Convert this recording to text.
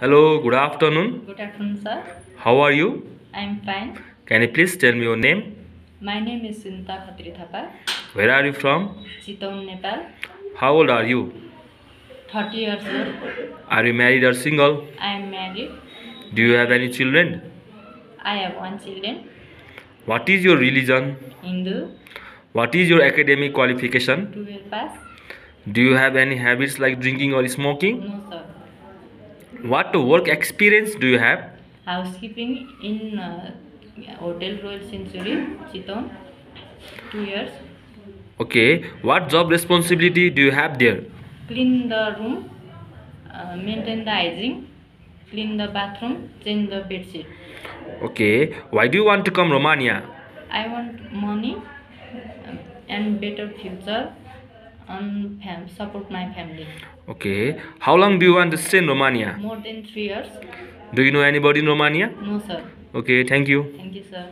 Hello, good afternoon. Good afternoon, sir. How are you? I am fine. Can you please tell me your name? My name is Sunita Khatri Thapa, Where are you from? Chitwan, Nepal. How old are you? 30 years old. Are you married or single? I am married. Do you have any children? I have one children. What is your religion? Hindu. What is your academic qualification? 12 pass. Do you have any habits like drinking or smoking? No, sir. What work experience do you have? Housekeeping in uh, Hotel Royal Century, Chitwan. Two years. Okay, what job responsibility do you have there? Clean the room. Uh, maintain the hygiene. Clean the bathroom. Change the bed sheet. Okay, why do you want to come Romania? I want money um, and better future and fam- support my family. Okay, how long do you want to stay in Romania? More than three years? Do you know anybody in Romania? No, sir. Okay, thank you. Thank you, sir.